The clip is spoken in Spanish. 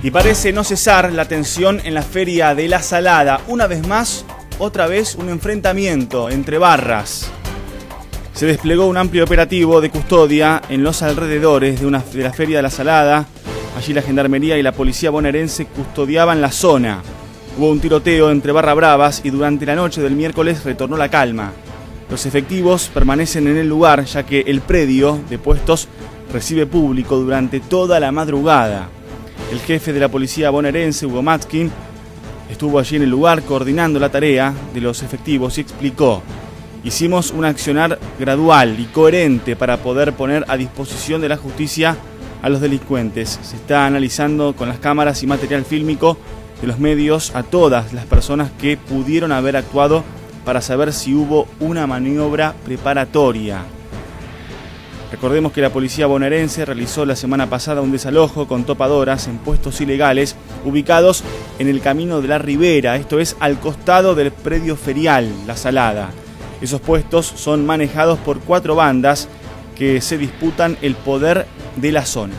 Y parece no cesar la tensión en la feria de la Salada. Una vez más, otra vez un enfrentamiento entre barras. Se desplegó un amplio operativo de custodia en los alrededores de, una, de la feria de la Salada. Allí la gendarmería y la policía bonaerense custodiaban la zona. Hubo un tiroteo entre barra bravas y durante la noche del miércoles retornó la calma. Los efectivos permanecen en el lugar ya que el predio de puestos recibe público durante toda la madrugada. El jefe de la policía bonaerense, Hugo Matkin, estuvo allí en el lugar coordinando la tarea de los efectivos y explicó, hicimos un accionar gradual y coherente para poder poner a disposición de la justicia a los delincuentes. Se está analizando con las cámaras y material fílmico de los medios a todas las personas que pudieron haber actuado para saber si hubo una maniobra preparatoria. Recordemos que la policía bonaerense realizó la semana pasada un desalojo con topadoras en puestos ilegales ubicados en el camino de la Ribera, esto es al costado del predio ferial, La Salada. Esos puestos son manejados por cuatro bandas que se disputan el poder de la zona.